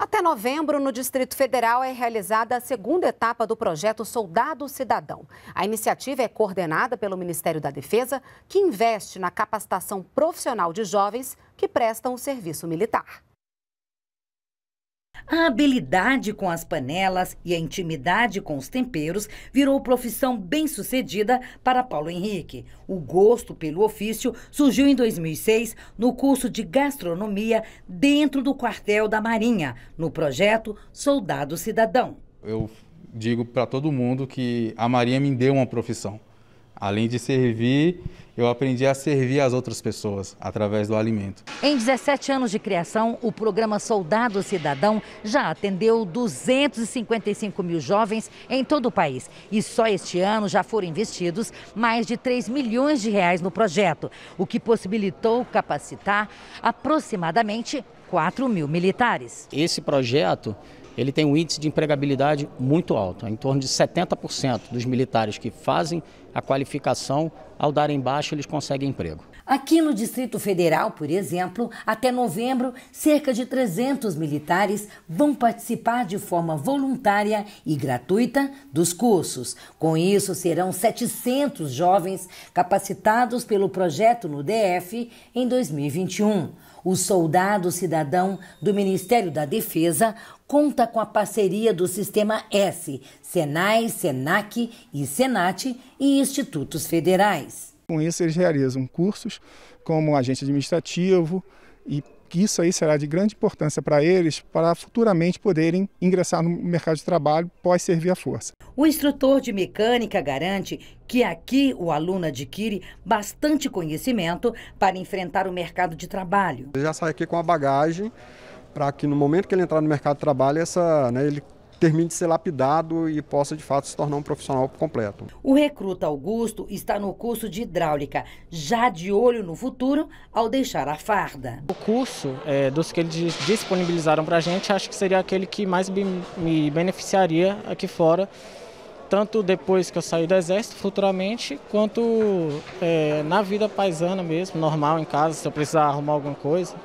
Até novembro, no Distrito Federal, é realizada a segunda etapa do projeto Soldado Cidadão. A iniciativa é coordenada pelo Ministério da Defesa, que investe na capacitação profissional de jovens que prestam o serviço militar. A habilidade com as panelas e a intimidade com os temperos virou profissão bem-sucedida para Paulo Henrique. O gosto pelo ofício surgiu em 2006 no curso de gastronomia dentro do quartel da Marinha, no projeto Soldado Cidadão. Eu digo para todo mundo que a Marinha me deu uma profissão. Além de servir, eu aprendi a servir as outras pessoas através do alimento. Em 17 anos de criação, o programa Soldado Cidadão já atendeu 255 mil jovens em todo o país. E só este ano já foram investidos mais de 3 milhões de reais no projeto, o que possibilitou capacitar aproximadamente 4 mil militares. Esse projeto ele tem um índice de empregabilidade muito alto, em torno de 70% dos militares que fazem a qualificação, ao darem baixa, eles conseguem emprego. Aqui no Distrito Federal, por exemplo, até novembro, cerca de 300 militares vão participar de forma voluntária e gratuita dos cursos. Com isso, serão 700 jovens capacitados pelo projeto no DF em 2021. O soldado cidadão do Ministério da Defesa conta com a parceria do Sistema S, Senai, Senac e Senat e institutos federais. Com isso, eles realizam cursos como agente administrativo e que isso aí será de grande importância para eles para futuramente poderem ingressar no mercado de trabalho pós servir a força. O instrutor de mecânica garante que aqui o aluno adquire bastante conhecimento para enfrentar o mercado de trabalho. Ele já sai aqui com a bagagem para que no momento que ele entrar no mercado de trabalho, essa, né, ele termine de ser lapidado e possa de fato se tornar um profissional completo. O recruta Augusto está no curso de hidráulica, já de olho no futuro ao deixar a farda. O curso, é, dos que eles disponibilizaram para a gente, acho que seria aquele que mais me beneficiaria aqui fora, tanto depois que eu sair do exército futuramente, quanto é, na vida paisana mesmo, normal em casa, se eu precisar arrumar alguma coisa.